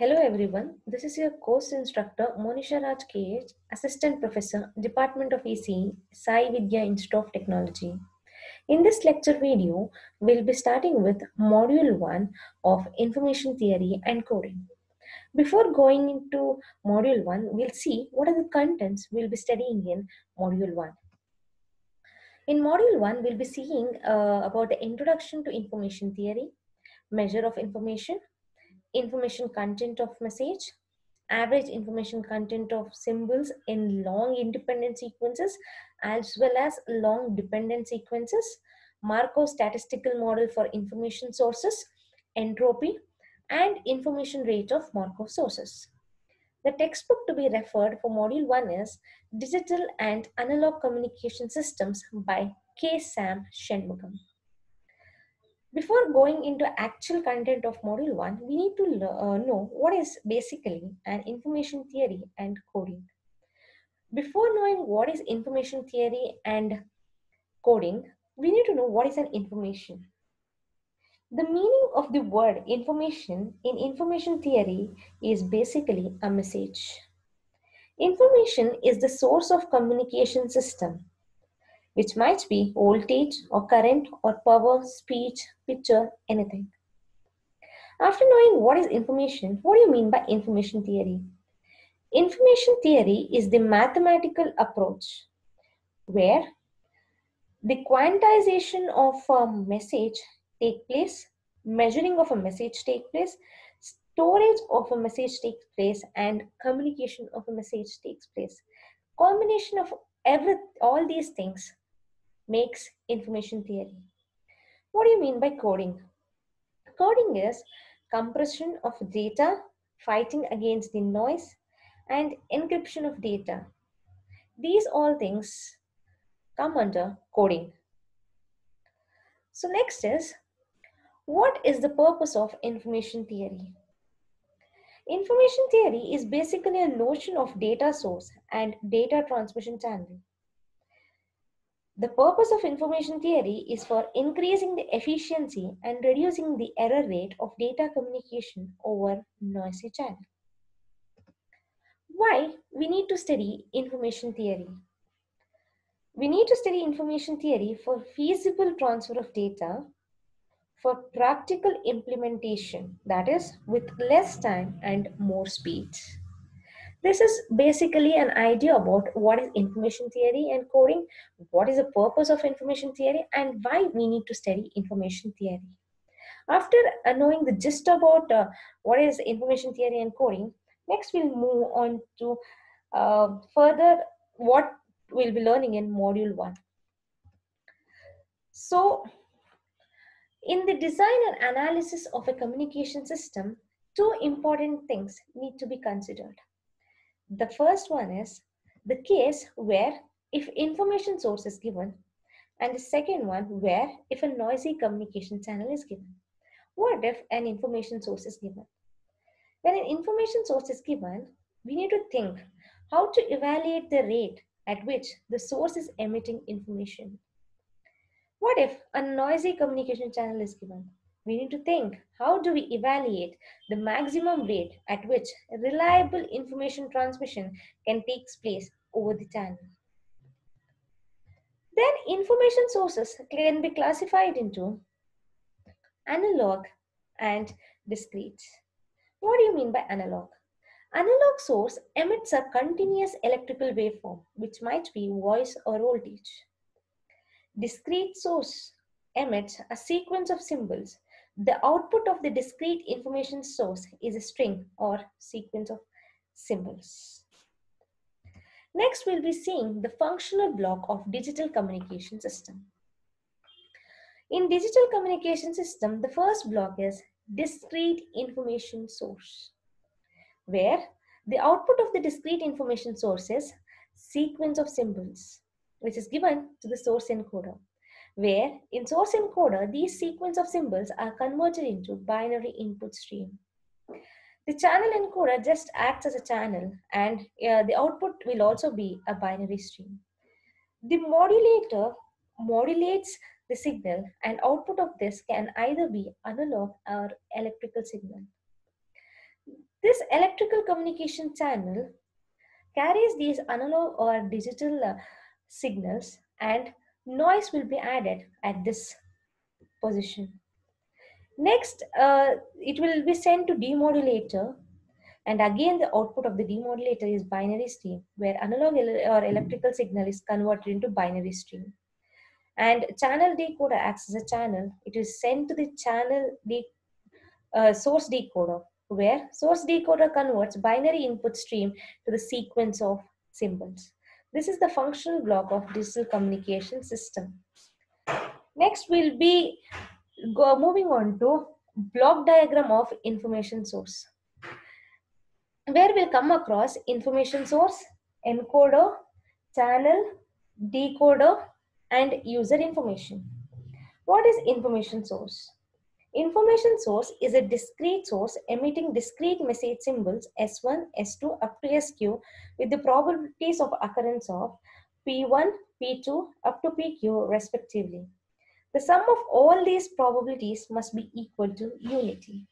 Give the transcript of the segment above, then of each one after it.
Hello everyone, this is your course instructor Monisha Raj KH, Assistant Professor, Department of ECE, Sai Vidya Institute of Technology. In this lecture video, we'll be starting with Module 1 of Information Theory and Coding. Before going into Module 1, we'll see what are the contents we'll be studying in Module 1. In Module 1, we'll be seeing uh, about the Introduction to Information Theory, Measure of Information, information content of message, average information content of symbols in long independent sequences as well as long dependent sequences, Markov statistical model for information sources, entropy, and information rate of Markov sources. The textbook to be referred for Module 1 is Digital and Analog Communication Systems by K. Sam Shanmugam. Before going into actual content of module 1, we need to uh, know what is basically an information theory and coding. Before knowing what is information theory and coding, we need to know what is an information. The meaning of the word information in information theory is basically a message. Information is the source of communication system which might be voltage or current or power, speech, picture, anything. After knowing what is information, what do you mean by information theory? Information theory is the mathematical approach where the quantization of a message take place, measuring of a message take place, storage of a message takes place, and communication of a message takes place. Combination of every all these things makes information theory. What do you mean by coding? Coding is compression of data, fighting against the noise, and encryption of data. These all things come under coding. So next is, what is the purpose of information theory? Information theory is basically a notion of data source and data transmission channel. The purpose of information theory is for increasing the efficiency and reducing the error rate of data communication over noisy channel. Why we need to study information theory? We need to study information theory for feasible transfer of data, for practical implementation, that is with less time and more speed. This is basically an idea about what is information theory and coding, what is the purpose of information theory, and why we need to study information theory. After uh, knowing the gist about uh, what is information theory and coding, next we'll move on to uh, further what we'll be learning in module one. So, in the design and analysis of a communication system, two important things need to be considered. The first one is the case where if information source is given and the second one where if a noisy communication channel is given. What if an information source is given? When an information source is given, we need to think how to evaluate the rate at which the source is emitting information. What if a noisy communication channel is given? We need to think how do we evaluate the maximum rate at which reliable information transmission can take place over the channel. Then information sources can be classified into analog and discrete. What do you mean by analog? Analog source emits a continuous electrical waveform, which might be voice or voltage. Discrete source emits a sequence of symbols the output of the discrete information source is a string or sequence of symbols. Next, we'll be seeing the functional block of digital communication system. In digital communication system, the first block is discrete information source, where the output of the discrete information source is sequence of symbols, which is given to the source encoder where in source encoder, these sequence of symbols are converted into binary input stream. The channel encoder just acts as a channel and uh, the output will also be a binary stream. The modulator modulates the signal and output of this can either be analog or electrical signal. This electrical communication channel carries these analog or digital uh, signals and noise will be added at this position. Next, uh, it will be sent to demodulator and again the output of the demodulator is binary stream where analog or electrical signal is converted into binary stream. And channel decoder acts as a channel. It is sent to the channel de uh, source decoder where source decoder converts binary input stream to the sequence of symbols. This is the functional block of digital communication system. Next, we'll be go, moving on to block diagram of information source, where we'll come across information source, encoder, channel, decoder, and user information. What is information source? Information source is a discrete source emitting discrete message symbols S1, S2 up to SQ with the probabilities of occurrence of P1, P2 up to PQ respectively. The sum of all these probabilities must be equal to unity.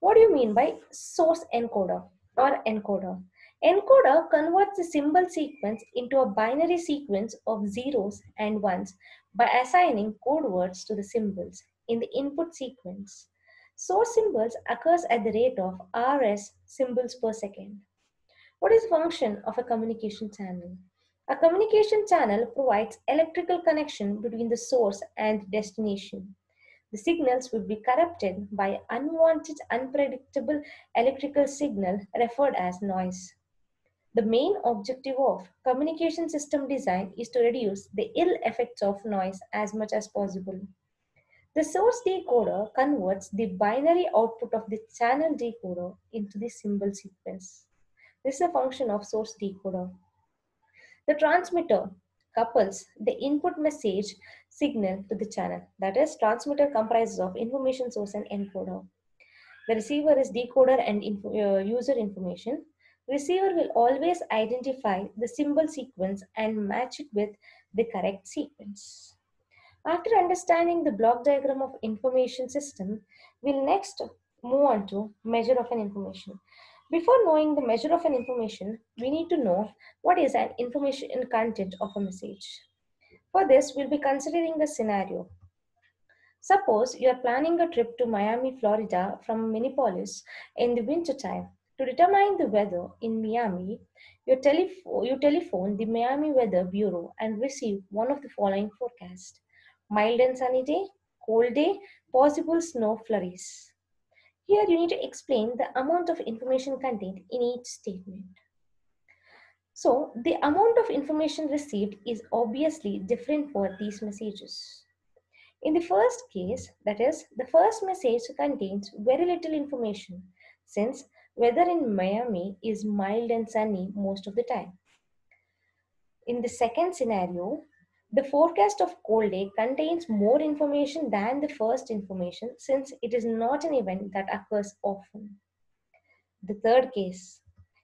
What do you mean by source encoder or encoder? Encoder converts the symbol sequence into a binary sequence of zeros and ones by assigning code words to the symbols in the input sequence. Source symbols occurs at the rate of RS symbols per second. What is the function of a communication channel? A communication channel provides electrical connection between the source and destination. The signals will be corrupted by unwanted, unpredictable electrical signal referred as noise. The main objective of communication system design is to reduce the ill effects of noise as much as possible. The source decoder converts the binary output of the channel decoder into the symbol sequence. This is a function of source decoder. The transmitter couples the input message signal to the channel. That is, transmitter comprises of information source and encoder. The receiver is decoder and uh, user information. Receiver will always identify the symbol sequence and match it with the correct sequence. After understanding the block diagram of information system, we'll next move on to measure of an information. Before knowing the measure of an information, we need to know what is an information content of a message. For this, we'll be considering the scenario. Suppose you are planning a trip to Miami, Florida from Minneapolis in the winter time. To determine the weather in Miami, you, you telephone the Miami Weather Bureau and receive one of the following forecasts mild and sunny day, cold day, possible snow flurries. Here you need to explain the amount of information contained in each statement. So the amount of information received is obviously different for these messages. In the first case, that is, the first message contains very little information since weather in Miami is mild and sunny most of the time. In the second scenario, the forecast of cold day contains more information than the first information since it is not an event that occurs often. The third case,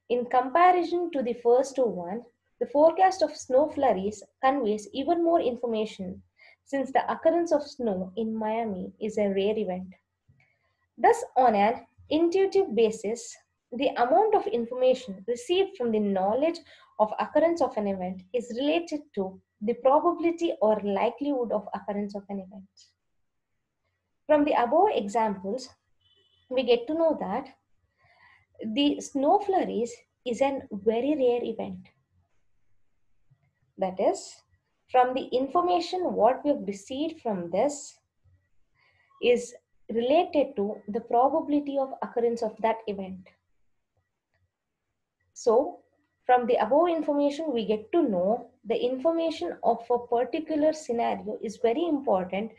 in comparison to the first two one, the forecast of snow flurries conveys even more information since the occurrence of snow in Miami is a rare event. Thus, on an intuitive basis, the amount of information received from the knowledge of occurrence of an event is related to the probability or likelihood of occurrence of an event. From the above examples, we get to know that the snow flurries is a very rare event. That is, from the information what we have received from this is related to the probability of occurrence of that event. So from the above information, we get to know the information of a particular scenario is very important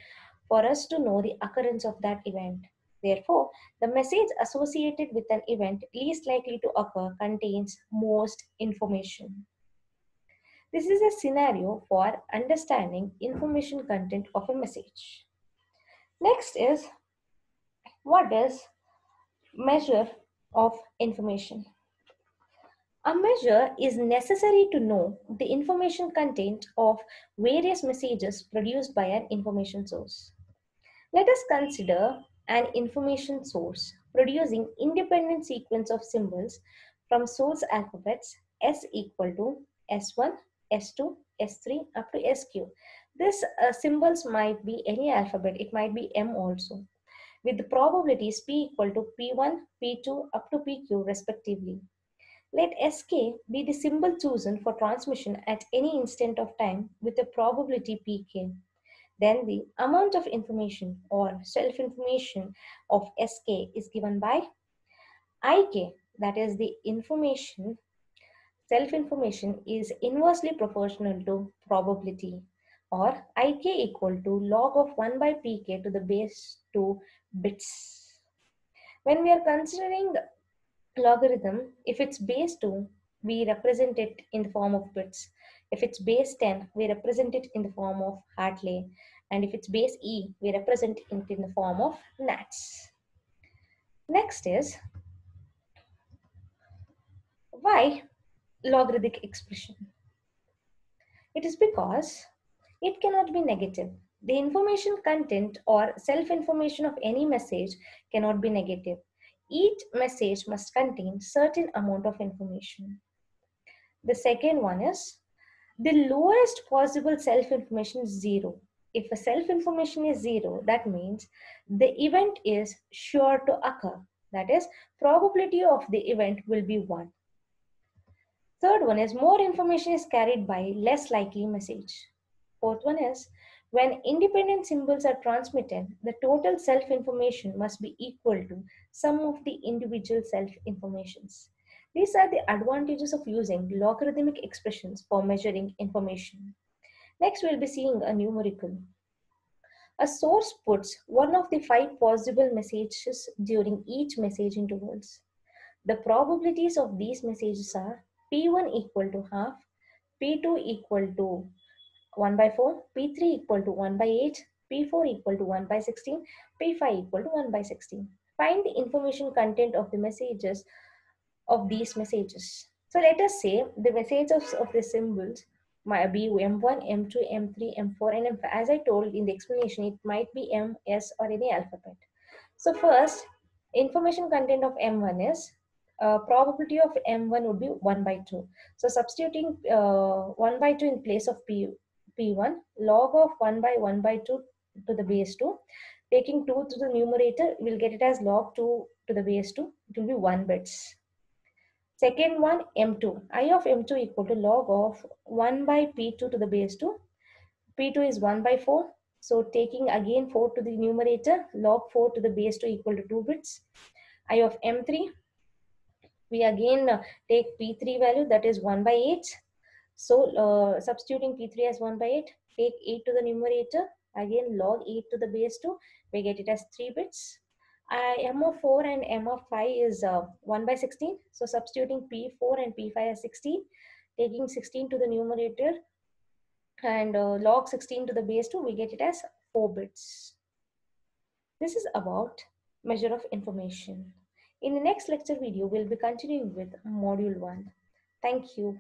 for us to know the occurrence of that event. Therefore, the message associated with an event least likely to occur contains most information. This is a scenario for understanding information content of a message. Next is what is measure of information? A measure is necessary to know the information content of various messages produced by an information source. Let us consider an information source producing independent sequence of symbols from source alphabets S equal to S1, S2, S3 up to SQ. This uh, symbols might be any alphabet, it might be M also, with the probabilities P equal to P1, P2 up to PQ respectively. Let Sk be the symbol chosen for transmission at any instant of time with a probability Pk. Then the amount of information or self-information of Sk is given by Ik, that is the information, self-information is inversely proportional to probability or Ik equal to log of 1 by Pk to the base 2 bits. When we are considering logarithm, if it's base 2, we represent it in the form of bits. If it's base 10, we represent it in the form of Hartley. And if it's base E, we represent it in the form of Nats. Next is, why logarithmic expression? It is because it cannot be negative. The information content or self-information of any message cannot be negative. Each message must contain certain amount of information. The second one is the lowest possible self-information is zero. If a self-information is zero, that means the event is sure to occur. That is, probability of the event will be one. Third one is more information is carried by less likely message. Fourth one is when independent symbols are transmitted, the total self-information must be equal to sum of the individual self-informations. These are the advantages of using logarithmic expressions for measuring information. Next, we'll be seeing a numerical. A source puts one of the five possible messages during each message intervals. The probabilities of these messages are P1 equal to half, P2 equal to 1 by 4, P3 equal to 1 by 8, P4 equal to 1 by 16, P5 equal to 1 by 16. Find the information content of the messages of these messages. So let us say the messages of the symbols might be M1, M2, M3, M4, and M5. As I told in the explanation, it might be M, S, or any alphabet. So first, information content of M1 is uh, probability of M1 would be 1 by 2. So substituting uh, 1 by 2 in place of P, P1, log of 1 by 1 by 2 to the base 2. Taking 2 to the numerator, we'll get it as log 2 to the base 2. It will be 1 bits. Second one, M2. I of M2 equal to log of 1 by P2 to the base 2. P2 is 1 by 4. So taking again 4 to the numerator, log 4 to the base 2 equal to 2 bits. I of M3, we again uh, take P3 value that is 1 by 8. So uh, substituting P3 as 1 by 8, take 8 to the numerator, again log 8 to the base 2, we get it as 3 bits. Uh, M of 4 and M of 5 is uh, 1 by 16. So substituting P4 and P5 as 16, taking 16 to the numerator and uh, log 16 to the base 2, we get it as 4 bits. This is about measure of information. In the next lecture video, we'll be continuing with module 1. Thank you.